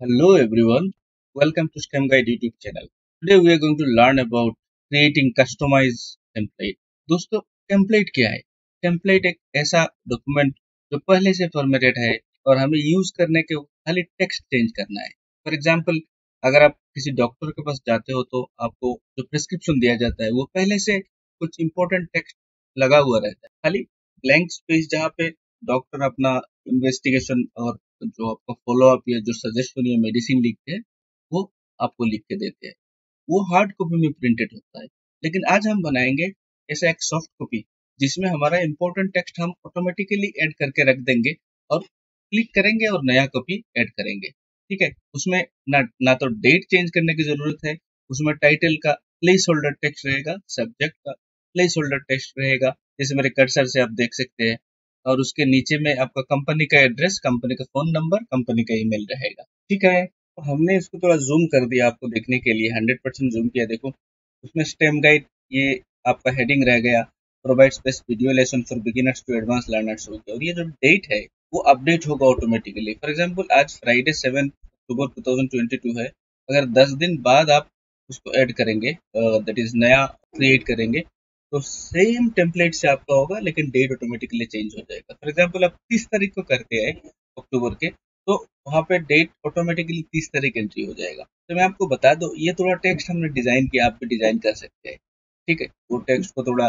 Hello everyone, welcome to STEM Guide YouTube channel. Today we are going to learn about creating customized template. दोस्तों template क्या है? template एक ऐसा document जो पहले से फॉर्मेटेड है और हमें यूज़ करने के खाली टेक्स्ट चेंज करना है फॉर एग्ज़ाम्पल अगर आप किसी डॉक्टर के पास जाते हो तो आपको जो प्रिस्क्रिप्शन दिया जाता है वो पहले से कुछ इंपॉर्टेंट टेक्स्ट लगा हुआ रहता है खाली ब्लैंक स्पेस जहाँ पे डॉक्टर अपना इन्वेस्टिगेशन और जो आपका फॉलो अप या जो सजेशन या मेडिसिन लिखते हैं, वो आपको लिख के देते हैं। वो हार्ड कॉपी में प्रिंटेड होता है। लेकिन आज हम बनाएँगे ऐसा एक सॉफ्ट कॉपी जिसमें हमारा इंपॉर्टेंट टेक्स्ट हम ऑटोमेटिकली ऐड करके रख देंगे और क्लिक करेंगे और नया कॉपी ऐड करेंगे। ठीक है? उसमें ना ना तो डेट चेंज करने की ज़रूरत है, उसमें टाइटल का प्लेस होल्डर टेक्स्ट रहेगा सब्जेक्ट का प्लेस होल्डर टेक्स्ट रहेगा। जैसे मेरे कर्सर से आप देख सकते हैं और उसके नीचे में आपका कंपनी का एड्रेस कंपनी का फ़ोन नंबर कंपनी का ईमेल रहेगा। ठीक है? तो हमने इसको थोड़ा जूम कर दिया आपको देखने के लिए। हंड्रेड परसेंट जूम किया। देखो, उसमें स्टेम गाइड ये आपका हेडिंग रह गया। Provide space video lesson for beginners to advance learners हो गया। और ये जो डेट है, वो अपडेट होगा ऑटोमेटिकली फॉर एग्ज़ाम्पल आज फ्राइडे सेवन अक्टूबर टू है। अगर दस दिन बाद आप उसको ऐड करेंगे दैट इज़ नया क्रिएट करेंगे तो सेम टेम्पलेट से आपका होगा, लेकिन डेट ऑटोमेटिकली चेंज हो जाएगा। फॉर एग्ज़ाम्पल आप तीस तारीख को करते हैं अक्टूबर के तो वहाँ पे डेट ऑटोमेटिकली तीस तारीख एंट्री हो जाएगा। तो मैं आपको बता दो, ये थोड़ा टेक्स्ट हमने डिज़ाइन किया, आप भी डिज़ाइन कर सकते हैं। ठीक है? वो टेक्स्ट को थोड़ा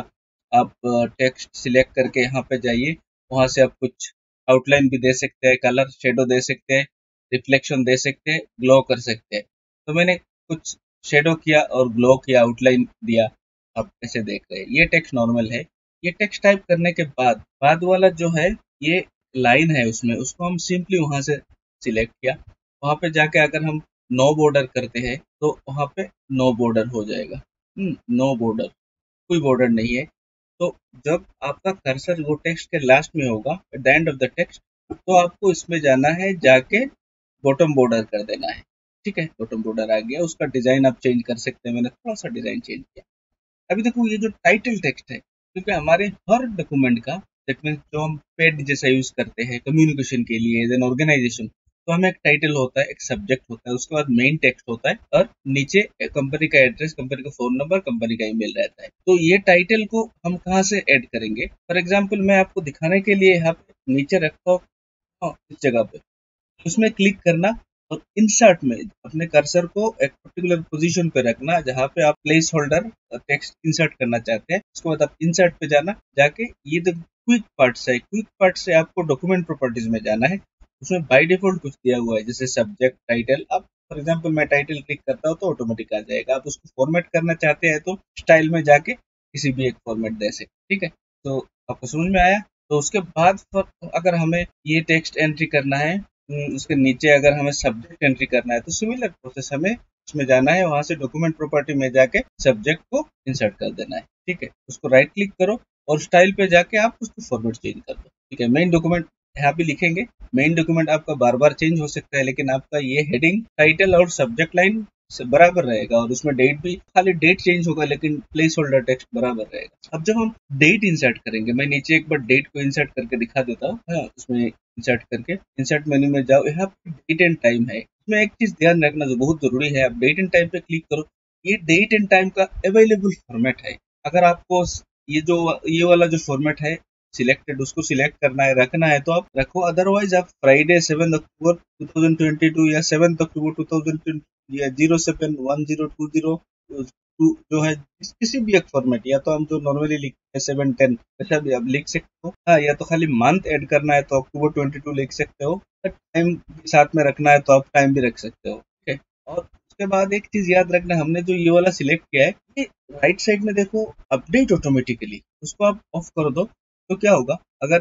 आप टेक्स्ट सिलेक्ट करके यहाँ पे जाइए। वहाँ से आप कुछ आउटलाइन भी दे सकते हैं कलर शेडो दे सकते हैं रिफ्लेक्शन दे सकते हैं ग्लो कर सकते हैं। तो मैंने कुछ शेडो किया और ग्लो किया आउटलाइन दिया। आप कैसे देख रहे हैं। ये टेक्स्ट नॉर्मल है। ये टेक्स्ट टाइप करने के बाद बाद वाला जो है ये लाइन है उसमें उसको हम सिंपली वहाँ से सिलेक्ट किया। वहाँ पे जाके अगर हम नो बॉर्डर करते हैं तो वहाँ पे नो बॉर्डर हो जाएगा। नो हम्म, बॉर्डर कोई बॉर्डर नहीं है। तो जब आपका कर्सर वो टेक्स्ट के लास्ट में होगा at the end of the text तो आपको इसमें जाना है जाके बॉटम बॉर्डर कर देना है। ठीक है? बॉटम बॉर्डर आ गया। उसका डिज़ाइन आप चेंज कर सकते हैं। मैंने थोड़ा सा डिज़ाइन चेंज किया। अभी देखो ये जो टाइटल टेक्स्ट है क्योंकि हमारे हर डॉक्यूमेंट का जो हम पेड जैसा यूज़ करते हैं कम्युनिकेशन के लिए एज एन ऑर्गेनाइजेशन तो हमें एक टाइटल होता है एक सब्जेक्ट होता है उसके बाद मेन टेक्स्ट होता है और नीचे कंपनी का एड्रेस कंपनी का फ़ोन नंबर कंपनी का ईमेल रहता है। तो ये टाइटल को हम कहाँ से ऐड करेंगे? फॉर एग्ज़ाम्पल मैं आपको दिखाने के लिए यहाँ नीचे रखता हूँ हाँ, इस जगह पे। उसमें क्लिक करना और इंसर्ट में अपने कर्सर को एक पर्टिकुलर पोजीशन पे रखना, जहाँ पे आप प्लेस होल्डर टेक्स्ट इंसर्ट करना चाहते हैं, उसके बाद आप इंसर्ट पे जाना, जाके ये जो क्विक पार्ट्स है क्विक पार्ट से आपको डॉक्यूमेंट प्रॉपर्टीज़ में जाना है। उसमें बाय डिफ़ॉल्ट कुछ दिया हुआ है, जैसे सब्जेक्ट टाइटल अब फॉर एग्ज़ाम्पल मैं टाइटल क्लिक करता हूँ तो ऑटोमेटिक आ जाएगा। आप उसको फॉर्मेट करना चाहते हैं तो स्टाइल में जाके किसी भी एक फॉर्मेट दे सकते ठीक है? तो आपको समझ में आया? तो उसके बाद अगर हमें ये टेक्स्ट एंट्री करना है उसके नीचे अगर हमें सब्जेक्ट एंट्री करना है तो सिमिलर प्रोसेस हमें उसमें जाना है। वहाँ से डॉक्यूमेंट प्रॉपर्टी में जाके सब्जेक्ट को इंसर्ट कर देना है। ठीक है? उसको राइट क्लिक करो और स्टाइल पे जाके आप उसको फॉर्मेट चेंज कर दो। ठीक है? मेन डॉक्यूमेंट यहाँ पे लिखेंगे। मेन डॉक्यूमेंट आपका बार बार चेंज हो सकता है, लेकिन आपका ये हेडिंग टाइटल और सब्जेक्ट लाइन से बराबर रहेगा और उसमें डेट भी खाली डेट चेंज होगा लेकिन प्लेस होल्डर टेक्स्ट बराबर रहेगा। अब जब हम डेट इंसर्ट करेंगे मैं नीचे एक बार डेट को इंसर्ट करके दिखा देता हूँ। हाँ, उसमें इंसर्ट करके इंसर्ट मेन्यू में जाओ। यहाँ डेट एंड टाइम है। इसमें एक चीज़ ध्यान रखना जो बहुत ज़रूरी है। आप डेट एंड टाइम पे क्लिक करो। ये डेट एंड टाइम का अवेलेबल फॉर्मेट है। अगर आपको ये जो ये वाला जो फॉर्मेट है सिलेक्टेड उसको सिलेक्ट करना है, रखना है तो आप रखो। अदरवाइज़ आप फ्राइडे सेवन अक्टूबर 2022 या सेवन अक्टूबर 2020 या zero seven one zero two zero जो है, किसी भी एक फॉर्मेट या तो हम जो नॉर्मली लिखते हैं सेवन टेन ऐसा भी आप लिख सकते हो। हाँ या तो खाली मंथ ऐड करना है तो अक्टूबर ट्वेंटी टू लिख सकते हो। टाइम साथ में रखना है तो आप टाइम भी रख सकते हो ठीक है और उसके बाद एक चीज़ याद रखना, हमने जो ये वाला सिलेक्ट किया है, ये राइट साइड में देखो अपडेट ऑटोमेटिकली उसको आप ऑफ़ कर दो। तो क्या होगा? अगर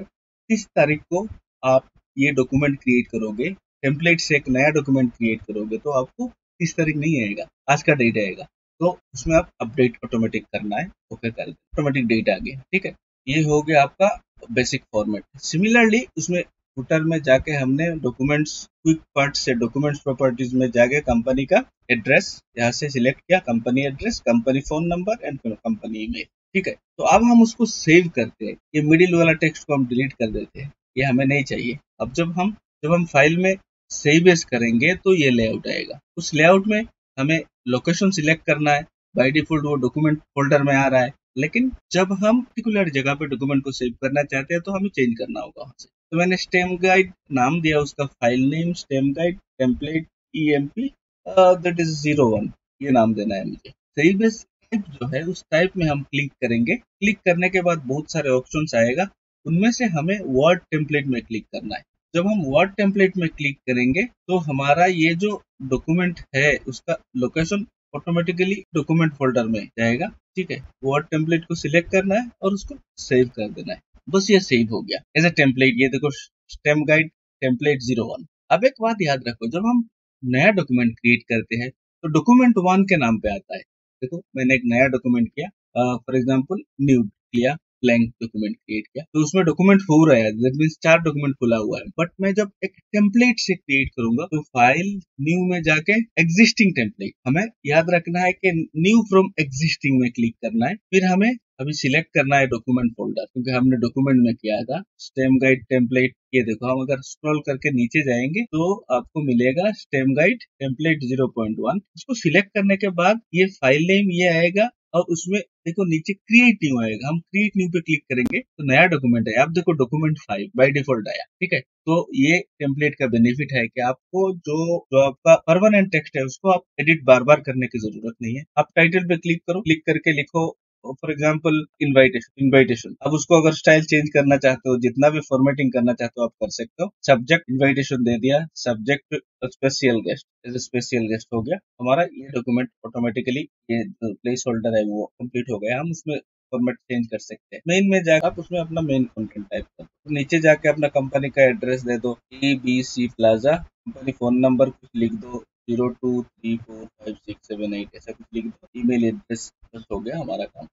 तीस तारीख को आप ये डॉक्यूमेंट क्रिएट करोगे टेम्पलेट से एक नया डॉक्यूमेंट क्रिएट करोगे तो आपको तीस तारीख नहीं आएगा, आज का डेट आएगा। तो उसमें आप अपडेट ऑटोमेटिक करना है ओके कर ऑटोमेटिक डेट आ गया, ठीक है? ये हो गया आपका बेसिक फॉर्मेट सिमिलरली उसमें फुटर में जाके हमने डॉक्यूमेंट्स क्विक पार्ट से डॉक्यूमेंट्स प्रॉपर्टीज़ में जाके कंपनी का एड्रेस यहाँ से सिलेक्ट किया company address company phone number and company email ठीक है? तो अब हम उसको सेव करते हैं। ये मिडिल वाला टेक्स्ट को हम डिलीट कर देते हैं। ये हमें नहीं चाहिए। अब जब हम जब हम फ़ाइल में सेव एस करेंगे तो ये लेआउट आएगा। उस लेआउट में हमें लोकेशन सिलेक्ट करना है। बाय डिफ़ॉल्ट वो डॉक्यूमेंट फोल्डर में आ रहा है। लेकिन जब हम पर्टिकुलर जगह पे डॉक्यूमेंट को सेव करना चाहते हैं तो हमें चेंज करना होगा वहाँ से। तो मैंने स्टेम गाइड नाम दिया, उसका file name stem guide template E M P that is zero one ये नाम देना है मुझे। सही बेस टाइप जो है, उस टाइप में हम क्लिक करेंगे। क्लिक करने के बाद बहुत सारे ऑप्शन आएगा। उनमें से हमें वर्ड टेम्पलेट में क्लिक करना है। जब हम वर्ड टेम्पलेट में क्लिक करेंगे तो हमारा ये जो डॉक्यूमेंट है, उसका लोकेशन ऑटोमेटिकली डॉक्यूमेंट फोल्डर में जाएगा। ठीक है? वर्ड टेम्पलेट को सिलेक्ट करना है और उसको सेव कर देना है। बस ये सेव हो गया। एज ए टेम्पलेट ये देखो stem guide template zero one अब एक बात याद रखो, जब हम नया डॉक्यूमेंट क्रिएट करते हैं तो डॉक्यूमेंट वन के नाम पे आता है। देखो, मैंने एक नया डॉक्यूमेंट किया फॉर एग्ज़ाम्पल न्यू किया ब्लैंक डॉक्यूमेंट क्रिएट किया तो उसमें डॉक्यूमेंट फोर आया दैट मीन चार डॉक्यूमेंट खुला हुआ है। बट मैं जब एक टेम्पलेट से क्रिएट करूँगा तो फ़ाइल न्यू में जाके एग्जिस्टिंग टेम्पलेट हमें याद रखना है कि न्यू फ्रॉम एग्जिस्टिंग में क्लिक करना है, फिर हमें अभी सिलेक्ट करना है डॉक्यूमेंट फोल्डर क्योंकि हमने डॉक्यूमेंट में किया था। स्टेम गाइड टेम्पलेट ये देखो, हम अगर स्क्रॉल करके नीचे जाएँगे तो आपको मिलेगा स्टेम गाइड टेम्पलेट 0.1 उसको सिलेक्ट करने के बाद ये फ़ाइल नेम ये आएगा, और उसमें देखो नीचे क्रिएट न्यू आएगा। हम क्रिएट न्यू पे क्लिक करेंगे तो नया डॉक्यूमेंट है आप देखो डॉक्यूमेंट फाइव बाय डिफ़ॉल्ट आया, ठीक है? तो ये टेम्पलेट का बेनिफिट है कि आपको जो जो आपका परमानेंट टेक्स्ट है, उसको आप एडिट बार बार करने की ज़रूरत नहीं है। आप टाइटल पे क्लिक करो क्लिक करके लिखो फॉर एग्ज़ाम्पल इन्वाइटेशन इन्वाइटेशन अब उसको अगर स्टाइल चेंज करना चाहते हो, जितना भी फॉर्मेटिंग करना चाहते हो आप कर सकते हो। सब्जेक्ट इन्वाइटेशन दे दिया subject special guest as special guest हो गया। हमारा ये डॉक्यूमेंट ऑटोमेटिकली ये प्लेस होल्डर है वो कंप्लीट हो गया। हम उसमें फॉर्मेट चेंज कर सकते हैं। मेन में जाकर आप उसमें अपना मेन कंटेंट टाइप कर। तो नीचे जाके अपना कंपनी का एड्रेस दे दो A B C plaza company phone number कुछ लिख दो। Zero two three four five six seven eight, ऐसा कुछ लिख दो। ईमेल एड्रेस बस हो गया हमारा काम।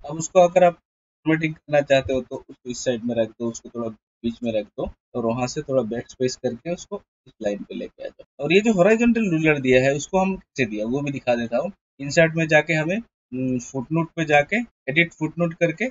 अब उसको अगर आप फॉर्मेटिंग करना चाहते हो तो उसको इस साइड में रख दो, उसको थोड़ा बीच में रख दो और वहाँ से थोड़ा बैक स्पेस करके उसको इस लाइन पे लेके आ जाओ। और ये जो हॉराइजॉन्टल रूलर दिया है, उसको हम कैसे दिया? वो भी दिखा देता हूँ। इंसर्ट में जाके हमें फुटनोट पे जाके एडिट फुटनोट करके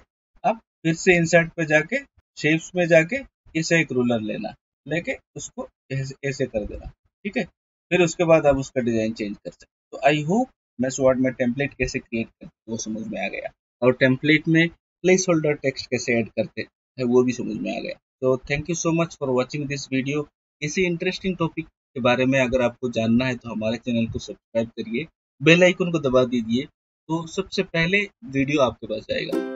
अब फिर से इंसर्ट पे जाके शेप्स में जाके इसे एक रूलर लेना। लेके उसको ऐसे कर देना। ठीक है? फिर उसके बाद आप उसका डिज़ाइन चेंज कर सकते तो आई होप मैं वर्ड में टेम्पलेट कैसे क्रिएट करते वो समझ में आ गया। और टेम्पलेट में प्लेस होल्डर टेक्स्ट कैसे ऐड करते हैं, वो भी समझ में आ गया। तो thank you so much for watching this video इसी इंटरेस्टिंग टॉपिक के बारे में अगर आपको जानना है तो हमारे चैनल को सब्सक्राइब करिए। बेल आइकन को दबा दीजिए। तो सबसे पहले वीडियो आपके पास आएगा।